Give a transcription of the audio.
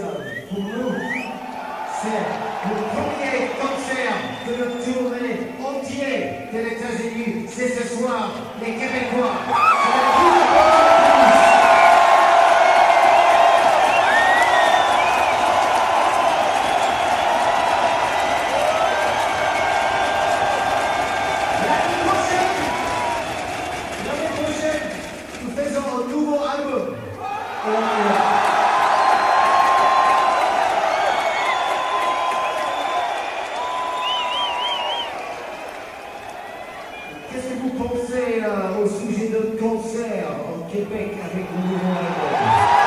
pour nous. C'est le premier concert de notre tournée entière de États-Unis. C'est ce soir, les Québécois. Qu'est-ce que vous pensez euh, au sujet de concert au Québec avec le nouveau